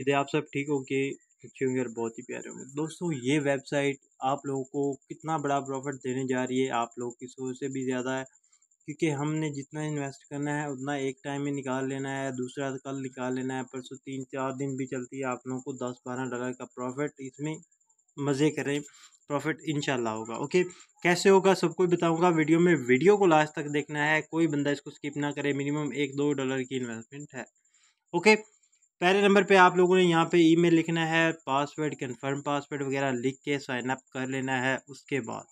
यदि आप सब ठीक हो कि अच्छे होंगे और बहुत ही प्यारे होंगे। दोस्तों, ये वेबसाइट आप लोगों को कितना बड़ा प्रॉफिट देने जा रही है, आप लोग की सोच से भी ज़्यादा है, क्योंकि हमने जितना इन्वेस्ट करना है, उतना एक टाइम में निकाल लेना है, दूसरा कल निकाल लेना है, परसों तीन चार दिन भी चलती है, आप लोगों को दस बारह डॉलर का प्रॉफिट इसमें मज़े करें, प्रॉफिट इनशाला होगा। ओके, कैसे होगा सब कुछ बताऊँगा, वीडियो में, वीडियो को लास्ट तक देखना है, कोई बंदा इसको स्किप ना करे, मिनिमम एक दो डॉलर की इन्वेस्टमेंट है। ओके पहले नंबर पे आप लोगों ने यहाँ पे ईमेल लिखना है पासवर्ड कंफर्म पासवर्ड वगैरह लिख के साइन अप कर लेना है उसके बाद।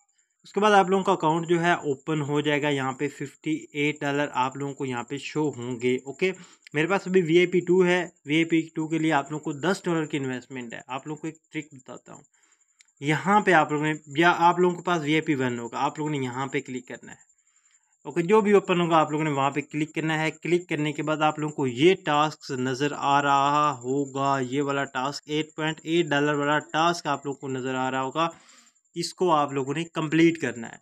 उसके बाद आप लोगों का अकाउंट जो है ओपन हो जाएगा, यहाँ पे फिफ्टी एट डॉलर आप लोगों को यहाँ पे शो होंगे ओके मेरे पास अभी वी आई पी टू है वी आई पी टू के लिए आप लोगों को दस डॉलर की इन्वेस्टमेंट है। आप लोगों को एक ट्रिक बताता हूँ। यहाँ पे आप लोगों ने, या आप लोगों के पास वी आई पी वन होगा, आप लोगों ने यहाँ पे क्लिक करना है। ओके जो भी ओपन होगा, आप लोगों ने वहाँ पे क्लिक करना है। क्लिक करने के बाद आप लोगों को ये टास्क नज़र आ रहा होगा। ये वाला task eight point eight dollar वाला टास्क आप लोगों को नज़र आ रहा होगा। इसको आप लोगों ने कंप्लीट करना है।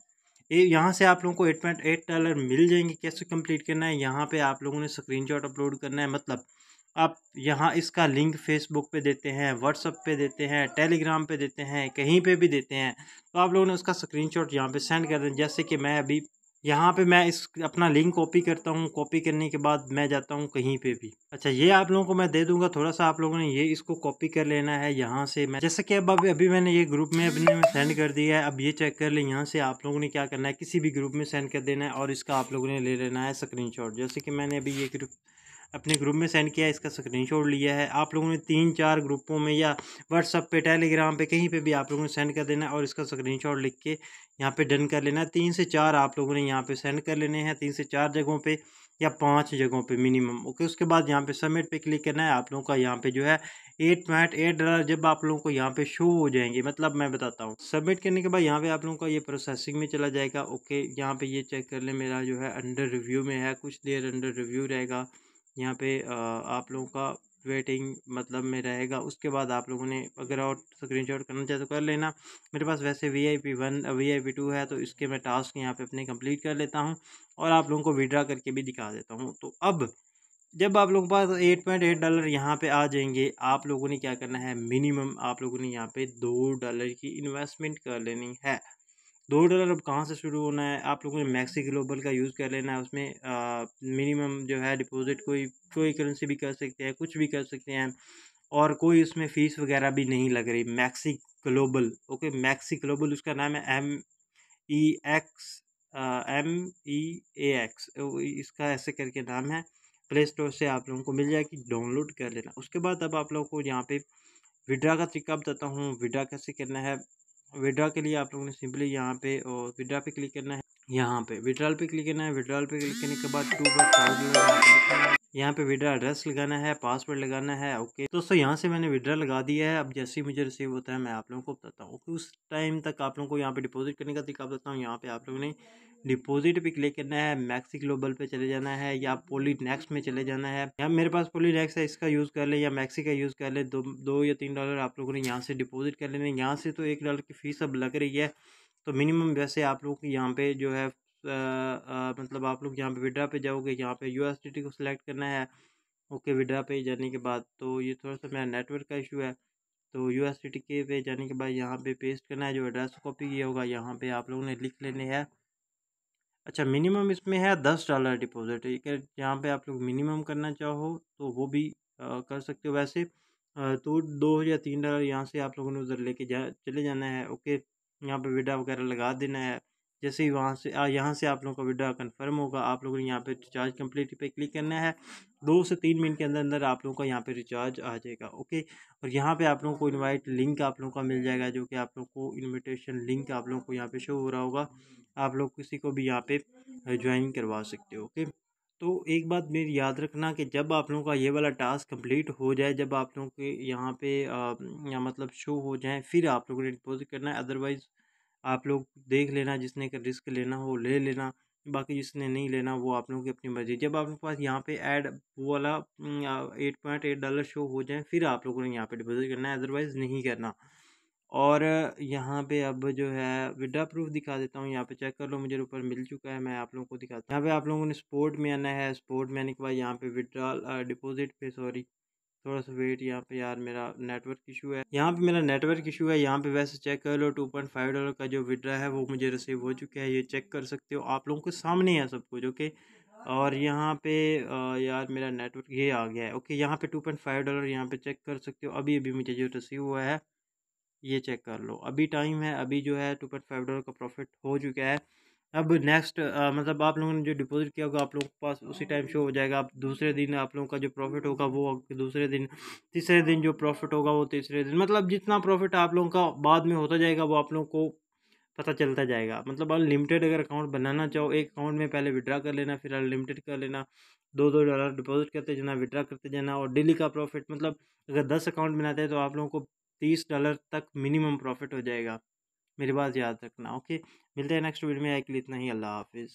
ये यहाँ से आप लोगों को एट पॉइंट एट डॉलर मिल जाएँगे। कैसे कंप्लीट करना है? यहाँ पे आप लोगों ने स्क्रीनशॉट अपलोड करना है। मतलब आप यहाँ इसका लिंक फेसबुक पे देते हैं व्हाट्सअप पे देते हैं टेलीग्राम पे देते हैं, कहीं पे भी देते हैं। तो आप लोगों ने उसका स्क्रीनशॉट यहाँ पे सेंड कर दें जैसे कि मैं अभी यहाँ पे मैं इस अपना लिंक कॉपी करता हूँ, कॉपी करने के बाद मैं जाता हूँ कहीं पे भी। अच्छा ये आप लोगों को मैं दे दूँगा थोड़ा सा आप लोगों ने ये इसको कॉपी कर लेना है, यहाँ से मैं, जैसे कि अब अभी अभी मैंने ये ग्रुप में अपने सेंड कर दिया है, अब ये चेक कर ले, यहाँ से आप लोगों ने क्या करना है, किसी भी ग्रुप में सेंड कर देना है और इसका आप लोगों ने ले लेना है स्क्रीन जैसे कि मैंने अभी ये ग्रुप अपने ग्रुप में सेंड किया, इसका स्क्रीनशॉट लिया है। आप लोगों ने तीन चार ग्रुपों में या व्हाट्सअप पे टेलीग्राम पे, कहीं पे भी आप लोगों ने सेंड कर देना है और इसका स्क्रीनशॉट लिख के यहाँ पे डन कर लेना। है तीन से चार आप लोगों ने यहाँ पे सेंड कर लेने हैं। तीन से चार जगहों पे या पाँच जगहों पे मिनिमम ओके उसके बाद यहाँ पे सबमिट पे क्लिक करना है। आप लोगों का यहाँ पे जो है एट पॉइंट एट डॉलर जब आप लोगों को यहाँ पे शो हो जाएँगे मतलब मैं बताता हूँ। सबमिट करने के बाद यहाँ पे आप लोगों का ये प्रोसेसिंग में चला जाएगा ओके यहाँ पे ये चेक कर ले, मेरा जो है अंडर रिव्यू में है। कुछ देर अंडर रिव्यू रहेगा। यहाँ पे आप लोगों का वेटिंग मतलब में रहेगा। उसके बाद आप लोगों ने अगर और स्क्रीनशॉट करना चाहे तो कर लेना। मेरे पास वैसे V I P one V I P two है तो इसके मैं टास्क यहाँ पे अपने कंप्लीट कर लेता हूँ और आप लोगों को विड्रा करके भी दिखा देता हूँ। तो अब, जब आप लोगों के पास एट पॉइंट एट डॉलर यहाँ पे आ जाएँगे, आप लोगों ने क्या करना है? मिनिमम आप लोगों ने यहाँ पे दो डॉलर की इन्वेस्टमेंट कर लेनी है। दो डॉलर अब कहाँ से शुरू होना है? आप लोगों ने मैक्सी ग्लोबल का यूज़ कर लेना है, उसमें मिनिमम जो है डिपॉजिट कोई कोई करेंसी भी कर सकते हैं, कुछ भी कर सकते हैं, और कोई उसमें फ़ीस वगैरह भी नहीं लग रही, Maxi Global, okay? Maxi Global उसका नाम है M, E, X M, E, A, X इसका ऐसे करके नाम है, प्ले स्टोर से आप लोगों को मिल जाएगी, डाउनलोड कर लेना। उसके बाद अब आप लोगों को यहाँ पे विड्रा का तरीका बताता हूँ, विड्रा कैसे करना है विड्रा के लिए आप लोगों ने सिंपली यहाँ पे, और विड्रा पे क्लिक करना है। यहाँ पे विड्रॉल पे क्लिक करना है, विड्रॉल पे क्लिक करने के बाद टू बार यहाँ पे विड्रा एड्रेस लगाना है पासवर्ड लगाना है ओके दोस्तों, यहाँ से मैंने विड्रा लगा दिया है। अब जैसे ही मुझे रिसीव होता है, मैं आप लोगों को बताता हूँ। उस टाइम तक आप लोगों को यहाँ पे डिपॉजिट करने का तरीका बताता हूँ। यहाँ पे आप लोगों ने डिपॉजिट पे क्लिक करना है मैक्सी ग्लोबल पे चले जाना है, या पोली नेक्स्ट में चले जाना है। या मेरे पास पोली नेक्स्ट है, इसका यूज़ कर ले, या मैक्सी का यूज़ कर ले, दो दो या तीन डॉलर आप लोगों ने यहाँ से डिपॉजिट कर लेने यहाँ से तो एक डॉलर की फ़ीस अब लग रही है। तो मिनिमम वैसे आप लोग यहाँ पे जो है आ, आ, मतलब आप लोग यहाँ पे विड्रा पे जाओगे यहाँ पे यू को सिलेक्ट करना है ओके विड्रा पे जाने के बाद तो ये थोड़ा सा मेरा नेटवर्क का इशू है तो यू के पे जाने के बाद यहाँ पे पेस्ट करना है जो एड्रेस कॉपी किया होगा यहाँ पे आप लोगों ने लिख लेने हैं। अच्छा मिनिमम इसमें है दस डॉलर डिपॉजिट यहाँ पे आप लोग मिनिमम करना चाहो तो वो भी आ, कर सकते हो वैसे। तो दो या तीन डॉलर यहाँ से आप लोगों ने उधर लेके जा चले जाना है ओके? यहाँ पे विड्रा वगैरह लगा देना है। जैसे ही वहाँ से यहाँ से आप लोगों का विड्रा कन्फर्म होगा। आप लोगों ने यहाँ पे रिचार्ज कंप्लीट पे क्लिक करना है। दो से तीन मिनट के अंदर अंदर आप लोगों का यहाँ पे रिचार्ज आ जाएगा ओके और यहाँ पे आप लोगों को इनवाइट लिंक आप लोगों का मिल जाएगा, जो कि आप लोगों को इनविटेशन लिंक आप लोगों को यहाँ पे शो हो रहा होगा। आप लोग किसी को भी यहाँ पे ज्वाइन करवा सकते हो ओके तो एक बात मेरी याद रखना कि जब आप लोगों का ये वाला टास्क कंप्लीट हो जाए, जब आप लोगों के यहाँ पे या मतलब शो हो जाए, फिर आप लोगों ने डिपॉजिट करना है। अदरवाइज़ आप लोग देख लेना, जिसने का रिस्क लेना हो, ले लेना, बाकी जिसने नहीं लेना, वो आप लोगों की अपनी मर्ज़ी। जब आप लोगों के पास यहाँ पे ऐड वो वाला eight point eight dollar show हो जाए, फिर आप लोगों ने यहाँ पे डिपॉजिट करना है, अदरवाइज़ नहीं करना। और यहाँ पे अब जो है, विड्रा प्रूफ दिखा देता हूँ, यहाँ पे चेक कर लो, मुझे ऊपर मिल चुका है, मैं आप लोगों को दिखाता हूँ। यहाँ पे आप लोगों ने स्पोर्ट में आना है, स्पोर्ट में आने के बाद यहाँ पे विड्रा डिपॉजिट पे, सॉरी थोड़ा सा वेट, यहाँ पे यार मेरा नेटवर्क इशू है। यहाँ पे मेरा नेटवर्क इशू है, यहाँ पे वैसे चेक कर लो टू पॉइंट फाइव डॉलर का जो विड्रा है, वो मुझे रिसीव हो चुका है, ये चेक कर सकते हो आप लोगों के सामने है सब कुछ ओके और यहाँ पे यार मेरा नेटवर्क ये आ गया है ओके यहाँ पे टू पॉइंट फाइव डॉलर यहाँ पे चेक कर सकते हो अभी अभी मुझे जो रिसीव हुआ है ये चेक कर लो। अभी टाइम है, अभी जो है टू पॉइंट फाइव डॉलर का प्रॉफिट हो चुका है। अब नेक्स्ट मतलब आप लोगों ने जो डिपॉजिट किया होगा, आप लोगों के पास उसी टाइम शो हो जाएगा। आप दूसरे दिन आप लोगों का जो प्रॉफिट होगा, वो दूसरे दिन, तीसरे दिन जो प्रॉफिट होगा, वो तीसरे दिन मतलब जितना प्रॉफिट आप लोगों का बाद में होता जाएगा, वो आप लोगों को पता चलता जाएगा। मतलब अनलिमिटेड अगर अकाउंट बनाना चाहो, एक अकाउंट में पहले विड्रा कर लेना, फिर अनलिमिटेड कर लेना। दो दो डॉलर डिपॉजिट करते जाना विड्रा करते जाना और डेली का प्रॉफिट मतलब अगर दस अकाउंट बनाते हैं तो आप लोगों को तीस डॉलर तक मिनिमम प्रॉफिट हो जाएगा। मेरी बात याद रखना, ओके? मिलते हैं नेक्स्ट वीडियो में आए के लिए इतना ही, अल्लाह हाफिज़।